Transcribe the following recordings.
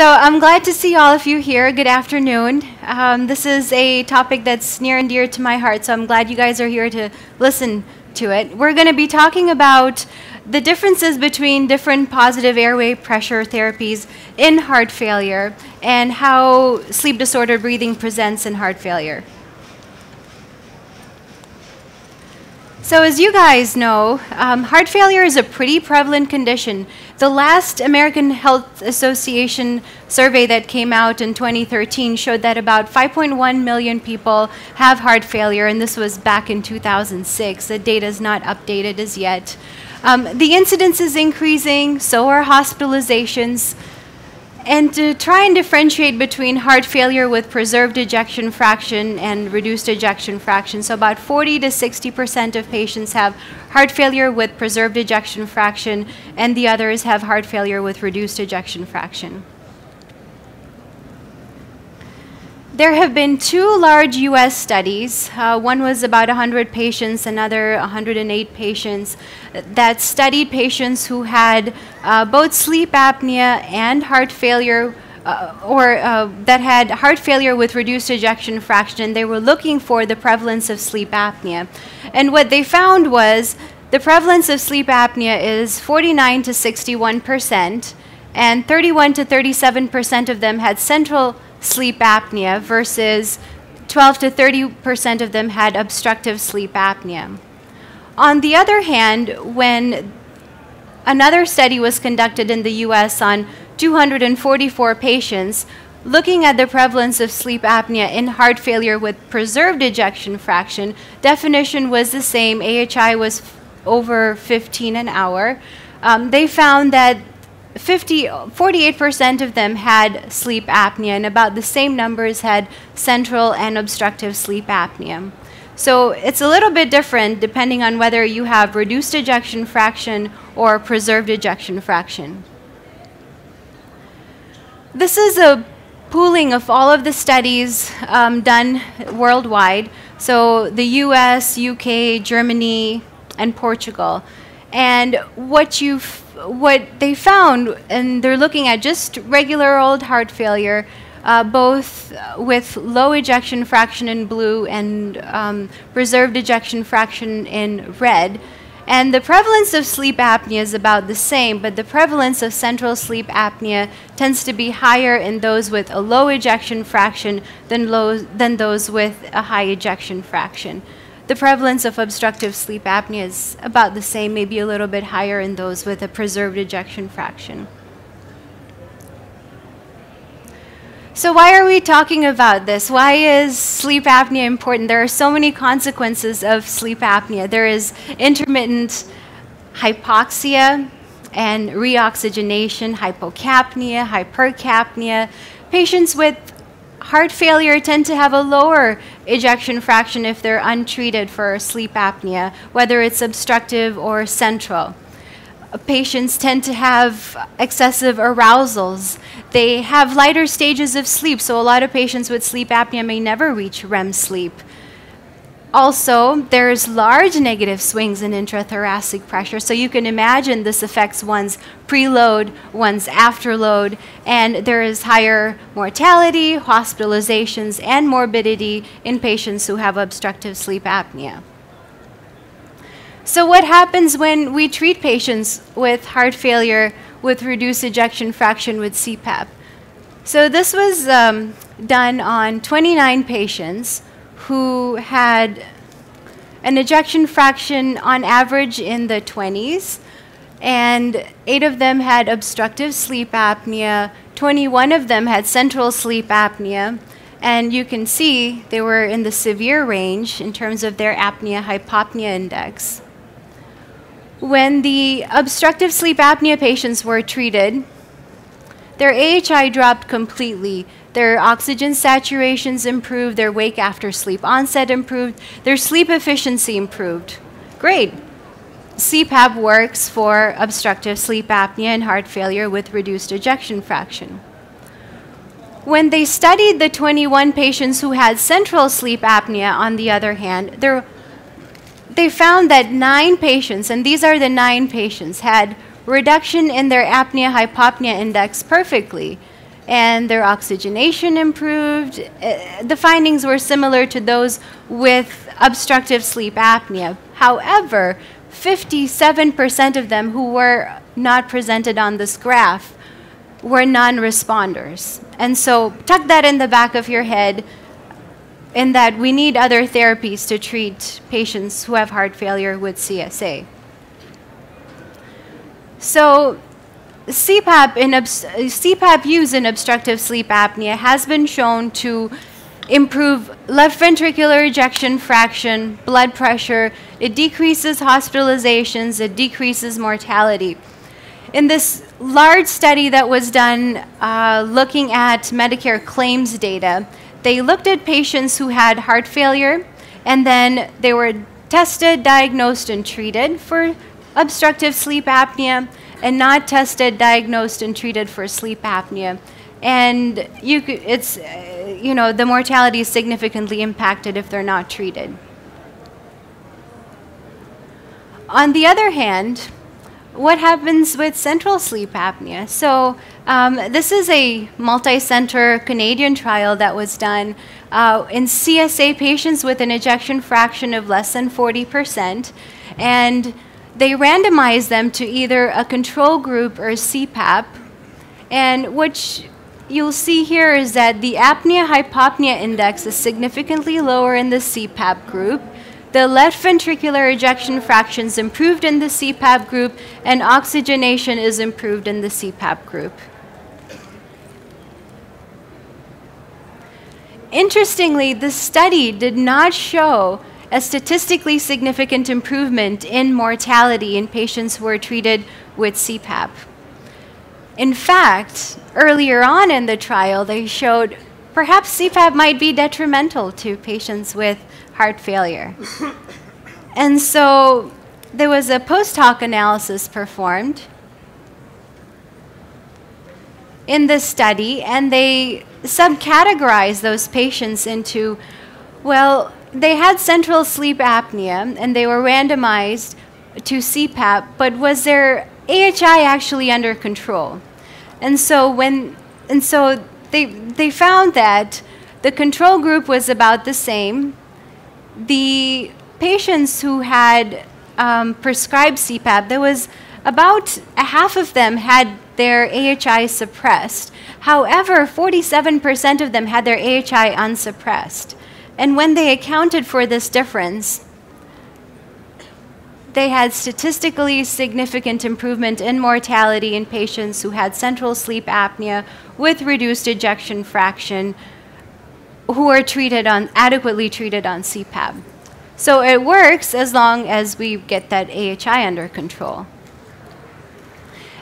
So I'm glad to see all of you here. Good afternoon. Um, this is a topic that's near and dear to my heart, so I'm glad you guys are here to listen to it. We're going to be talking about the differences between different positive airway pressure therapies in heart failure and how sleep disordered breathing presents in heart failure. So, as you guys know, um, heart failure is a pretty prevalent condition. The last American Health Association survey that came out in 2013 showed that about 5.1 million people have heart failure, and this was back in 2006. The data is not updated as yet. Um, the incidence is increasing, so are hospitalizations. And to try and differentiate between heart failure with preserved ejection fraction and reduced ejection fraction, so about 40 to 60% of patients have heart failure with preserved ejection fraction, and the others have heart failure with reduced ejection fraction. There have been two large US studies. Uh, one was about 100 patients, another 108 patients, that studied patients who had uh, both sleep apnea and heart failure. Uh, or uh, that had heart failure with reduced ejection fraction, they were looking for the prevalence of sleep apnea. And what they found was the prevalence of sleep apnea is 49 to 61 percent, and 31 to 37 percent of them had central sleep apnea versus 12 to 30% of them had obstructive sleep apnea. On the other hand, when another study was conducted in the US on 244 patients, looking at the prevalence of sleep apnea in heart failure with preserved ejection fraction, definition was the same. AHI was over 15 an hour. Um, they found that 50, 48% of them had sleep apnea, and about the same numbers had central and obstructive sleep apnea. So it's a little bit different depending on whether you have reduced ejection fraction or preserved ejection fraction. This is a pooling of all of the studies um, done worldwide. So the US, UK, Germany, and Portugal. And what you what they found, and they're looking at just regular old heart failure, uh, both with low ejection fraction in blue and um, preserved ejection fraction in red. And the prevalence of sleep apnea is about the same, but the prevalence of central sleep apnea tends to be higher in those with a low ejection fraction than, low, than those with a high ejection fraction. The prevalence of obstructive sleep apnea is about the same, maybe a little bit higher in those with a preserved ejection fraction. So why are we talking about this? Why is sleep apnea important? There are so many consequences of sleep apnea. There is intermittent hypoxia and reoxygenation, hypocapnia, hypercapnia. Patients with heart failure tend to have a lower ejection fraction if they're untreated for sleep apnea, whether it's obstructive or central. Patients tend to have excessive arousals. They have lighter stages of sleep, so a lot of patients with sleep apnea may never reach REM sleep. Also, there's large negative swings in intrathoracic pressure, so you can imagine this affects one's preload, one's afterload, and there is higher mortality, hospitalizations, and morbidity in patients who have obstructive sleep apnea. So what happens when we treat patients with heart failure with reduced ejection fraction with CPAP? So this was um, done on 29 patients who had an ejection fraction on average in the 20s, and eight of them had obstructive sleep apnea, 21 of them had central sleep apnea, and you can see they were in the severe range in terms of their apnea hypopnea index. When the obstructive sleep apnea patients were treated, their AHI dropped completely their oxygen saturations improved, their wake after sleep onset improved, their sleep efficiency improved. Great. CPAP works for obstructive sleep apnea and heart failure with reduced ejection fraction. When they studied the 21 patients who had central sleep apnea, on the other hand, they found that nine patients, and these are the nine patients, had reduction in their apnea hypopnea index perfectly and their oxygenation improved. Uh, the findings were similar to those with obstructive sleep apnea. However, 57% of them who were not presented on this graph were non responders. And so, tuck that in the back of your head in that we need other therapies to treat patients who have heart failure with CSA. So, CPAP, in CPAP use in obstructive sleep apnea has been shown to improve left ventricular ejection fraction, blood pressure, it decreases hospitalizations, it decreases mortality. In this large study that was done uh, looking at Medicare claims data, they looked at patients who had heart failure and then they were tested, diagnosed, and treated for obstructive sleep apnea and not tested, diagnosed, and treated for sleep apnea. And you, it's, uh, you know, the mortality is significantly impacted if they're not treated. On the other hand, what happens with central sleep apnea? So um, this is a multi-center Canadian trial that was done uh, in CSA patients with an ejection fraction of less than 40%, and they randomized them to either a control group or CPAP, and which you'll see here is that the apnea-hypopnea index is significantly lower in the CPAP group, the left ventricular ejection fractions improved in the CPAP group, and oxygenation is improved in the CPAP group. Interestingly, the study did not show a statistically significant improvement in mortality in patients who were treated with CPAP. In fact, earlier on in the trial, they showed perhaps CPAP might be detrimental to patients with heart failure. and so there was a post hoc analysis performed in this study, and they subcategorized those patients into, well, they had central sleep apnea and they were randomized to CPAP, but was their AHI actually under control? And so when and so they they found that the control group was about the same, the patients who had um, prescribed CPAP, there was about a half of them had their AHI suppressed. However, 47% of them had their AHI unsuppressed. And when they accounted for this difference, they had statistically significant improvement in mortality in patients who had central sleep apnea with reduced ejection fraction who are treated on, adequately treated on CPAP. So it works as long as we get that AHI under control.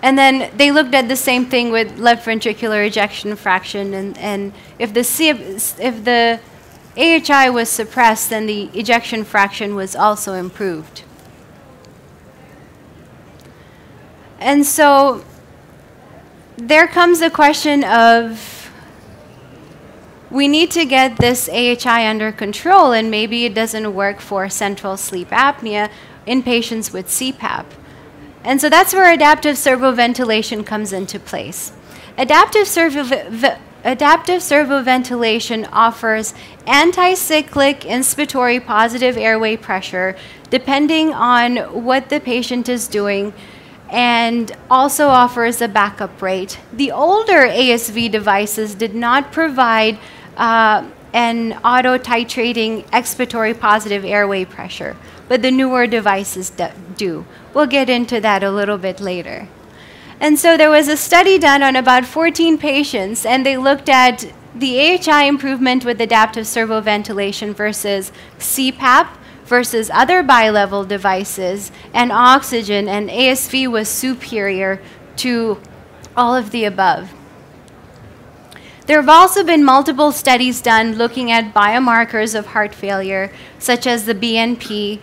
And then they looked at the same thing with left ventricular ejection fraction, and, and if, the if the AHI was suppressed, then the ejection fraction was also improved. And so there comes the question of we need to get this AHI under control, and maybe it doesn't work for central sleep apnea in patients with CPAP. And so that's where adaptive servoventilation comes into place. Adaptive, servo adaptive servoventilation offers anti-cyclic inspiratory positive airway pressure depending on what the patient is doing and also offers a backup rate. The older ASV devices did not provide uh, an auto-titrating expiratory positive airway pressure, but the newer devices do. We'll get into that a little bit later. And so there was a study done on about 14 patients, and they looked at the AHI improvement with adaptive servoventilation versus CPAP versus other bilevel devices, and oxygen, and ASV was superior to all of the above. There have also been multiple studies done looking at biomarkers of heart failure, such as the BNP,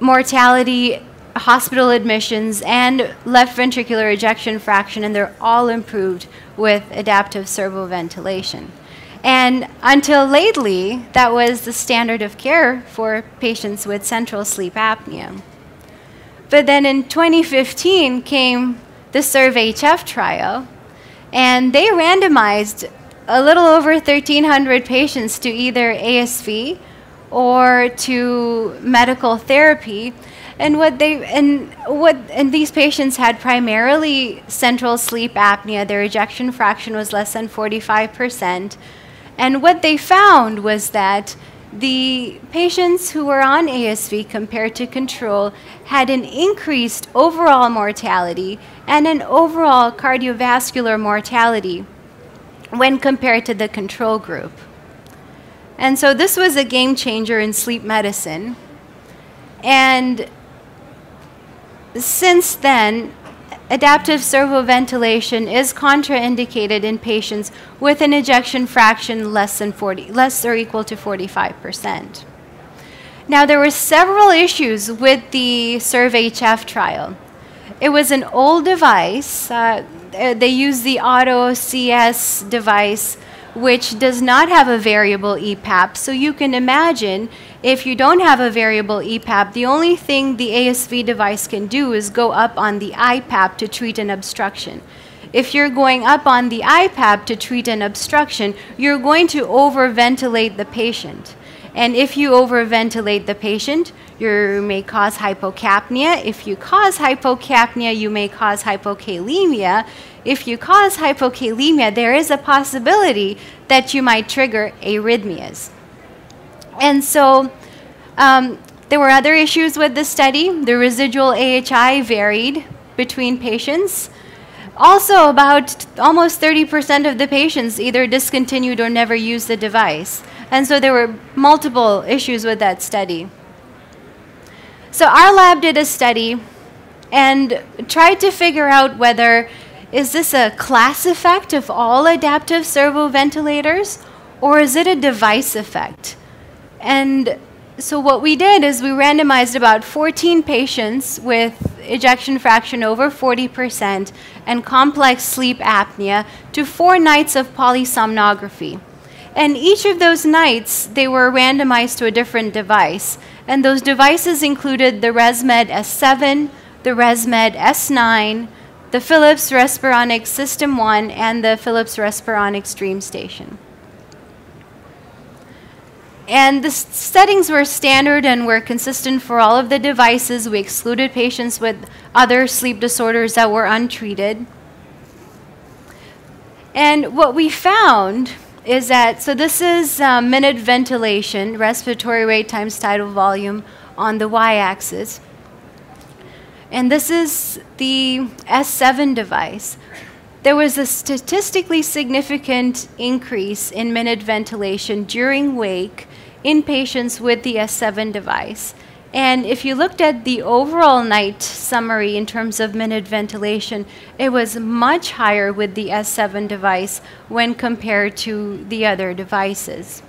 mortality, hospital admissions, and left ventricular ejection fraction, and they're all improved with adaptive servoventilation. And until lately, that was the standard of care for patients with central sleep apnea. But then in 2015 came the SERVE-HF trial, And they randomized a little over 1,300 patients to either ASV or to medical therapy. And what they and what and these patients had primarily central sleep apnea. Their ejection fraction was less than 45%. And what they found was that the patients who were on ASV compared to control had an increased overall mortality and an overall cardiovascular mortality when compared to the control group. And so this was a game changer in sleep medicine. And since then, adaptive servoventilation is contraindicated in patients with an ejection fraction less than 40, less or equal to 45%. Now, there were several issues with the SERVE-HF trial. It was an old device. Uh, they used the Auto CS device which does not have a variable EPAP. So you can imagine if you don't have a variable EPAP, the only thing the ASV device can do is go up on the IPAP to treat an obstruction. If you're going up on the IPAP to treat an obstruction, you're going to overventilate the patient. And if you overventilate the patient, you may cause hypocapnia. If you cause hypocapnia, you may cause hypokalemia. If you cause hypokalemia, there is a possibility that you might trigger arrhythmias. And so um, there were other issues with the study. The residual AHI varied between patients. Also, about almost 30% of the patients either discontinued or never used the device. And so there were multiple issues with that study. So our lab did a study and tried to figure out whether is this a class effect of all adaptive servo ventilators or is it a device effect? And so what we did is we randomized about 14 patients with ejection fraction over 40% and complex sleep apnea to four nights of polysomnography. And each of those nights, they were randomized to a different device. And those devices included the ResMed S7, the ResMed S9, the Philips Respironics System 1, and the Philips Respironics DreamStation. And the settings were standard and were consistent for all of the devices. We excluded patients with other sleep disorders that were untreated. And what we found is that, so this is uh, minute ventilation, respiratory rate times tidal volume on the y-axis. And this is the S7 device. There was a statistically significant increase in minute ventilation during wake in patients with the S7 device. And if you looked at the overall night summary in terms of minute ventilation, it was much higher with the S7 device when compared to the other devices.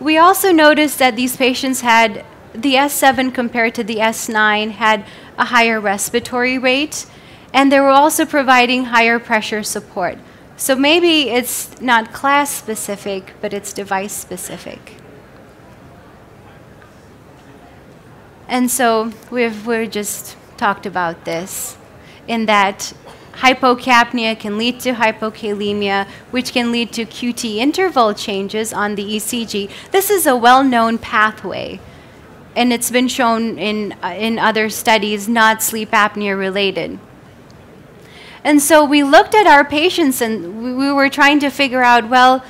We also noticed that these patients had the S7 compared to the S9 had a higher respiratory rate, and they were also providing higher pressure support. So maybe it's not class specific, but it's device specific. And so we've, we've just talked about this in that hypocapnia can lead to hypokalemia, which can lead to QT interval changes on the ECG. This is a well-known pathway, and it's been shown in, uh, in other studies, not sleep apnea related. And so we looked at our patients and we, we were trying to figure out, well,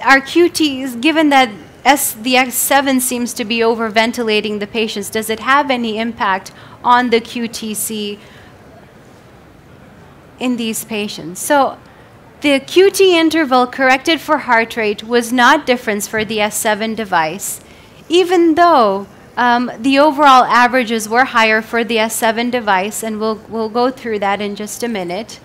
our QTs, given that S, the S7 seems to be overventilating the patients. Does it have any impact on the QTC in these patients? So the QT interval corrected for heart rate was not different for the S7 device, even though um, the overall averages were higher for the S7 device, and we'll, we'll go through that in just a minute.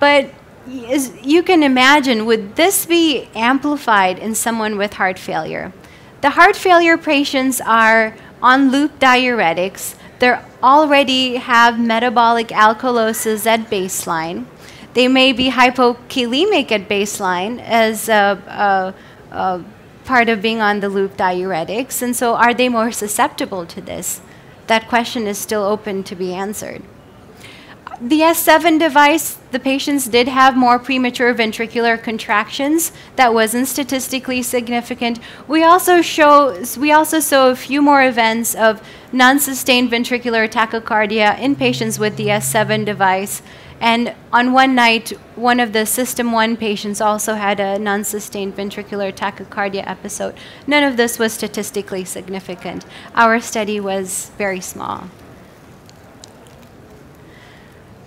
But you can imagine, would this be amplified in someone with heart failure? The heart failure patients are on loop diuretics. They already have metabolic alkalosis at baseline. They may be hypokalemic at baseline as a, a, a part of being on the loop diuretics. And so, are they more susceptible to this? That question is still open to be answered the S7 device, the patients did have more premature ventricular contractions. That wasn't statistically significant. We also show we also saw a few more events of non-sustained ventricular tachycardia in patients with the S7 device. And on one night, one of the System 1 patients also had a non-sustained ventricular tachycardia episode. None of this was statistically significant. Our study was very small.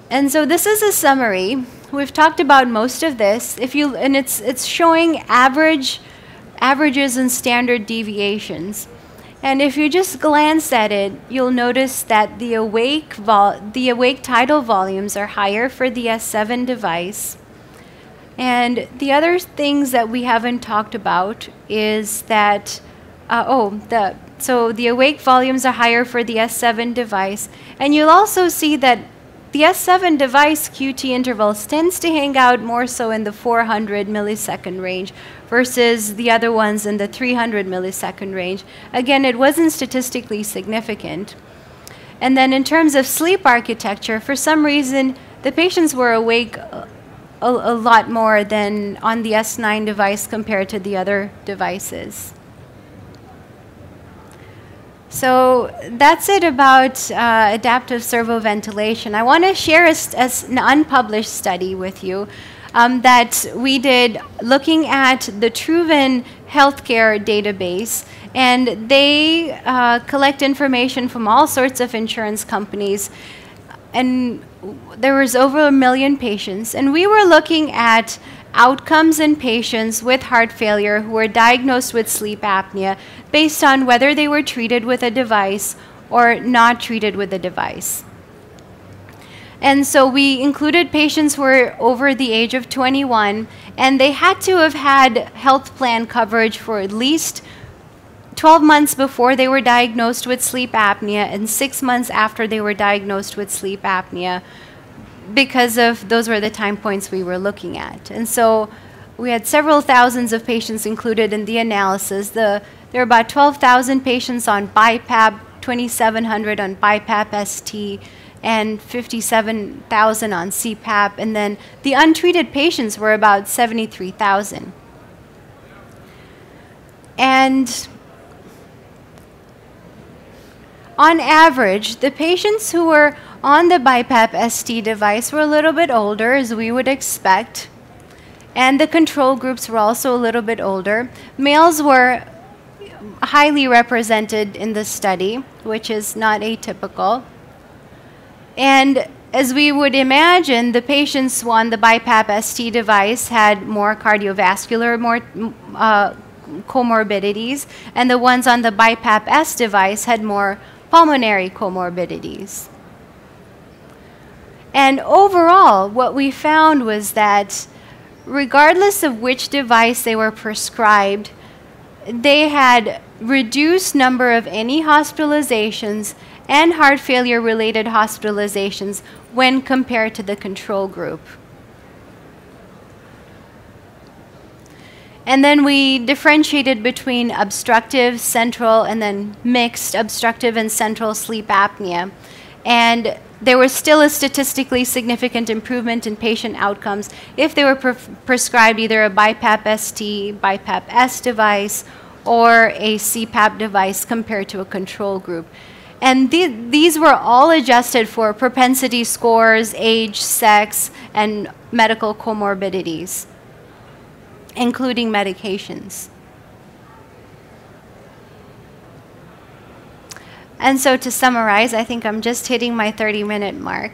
And so this is a summary. We've talked about most of this. If you and it's it's showing average averages and standard deviations. And if you just glance at it, you'll notice that the awake the awake tidal volumes are higher for the S7 device. And the other things that we haven't talked about is that uh, oh the so the awake volumes are higher for the S7 device, and you'll also see that the S7 device QT intervals tends to hang out more so in the 400 millisecond range versus the other ones in the 300 millisecond range. Again, it wasn't statistically significant. And then in terms of sleep architecture, for some reason, the patients were awake a, a, lot more than on the S9 device compared to the other devices. So that's it about uh, adaptive servoventilation. I want to share a, an unpublished study with you um, that we did looking at the Truven healthcare database. And they uh, collect information from all sorts of insurance companies. And there was over a million patients. And we were looking at outcomes in patients with heart failure who were diagnosed with sleep apnea based on whether they were treated with a device or not treated with a device. And so we included patients who were over the age of 21, and they had to have had health plan coverage for at least 12 months before they were diagnosed with sleep apnea and six months after they were diagnosed with sleep apnea because of those were the time points we were looking at. And so we had several thousands of patients included in the analysis. The, there were about 12,000 patients on BiPAP, 2,700 on BiPAP ST, and 57,000 on CPAP. And then the untreated patients were about 73,000. And on average, the patients who were on the BiPAP ST device were a little bit older, as we would expect. And the control groups were also a little bit older. Males were highly represented in the study, which is not atypical. And as we would imagine, the patients on the BiPAP ST device had more cardiovascular more, uh, comorbidities, and the ones on the BiPAP S device had more pulmonary comorbidities. And overall, what we found was that regardless of which device they were prescribed, they had reduced number of any hospitalizations and heart failure related hospitalizations when compared to the control group. And then we differentiated between obstructive, central, and then mixed obstructive and central sleep apnea. And there was still a statistically significant improvement in patient outcomes if they were pre prescribed either a BiPAP ST, BiPAP S device, or a CPAP device compared to a control group. And th these were all adjusted for propensity scores, age, sex, and medical comorbidities, including medications. And so to summarize, I think I'm just hitting my 30 minute mark.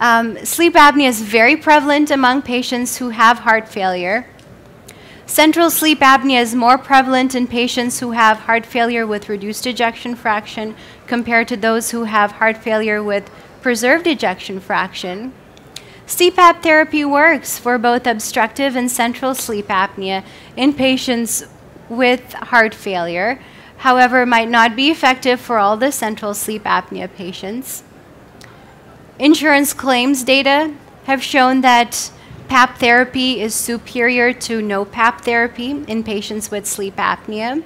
Um, sleep apnea is very prevalent among patients who have heart failure. Central sleep apnea is more prevalent in patients who have heart failure with reduced ejection fraction compared to those who have heart failure with preserved ejection fraction. CPAP therapy works for both obstructive and central sleep apnea in patients with heart failure however, might not be effective for all the central sleep apnea patients. Insurance claims data have shown that PAP therapy is superior to no PAP therapy in patients with sleep apnea.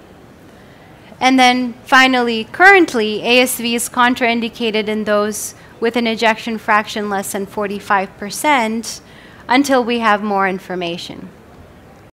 And then finally, currently, ASV is contraindicated in those with an ejection fraction less than 45% until we have more information.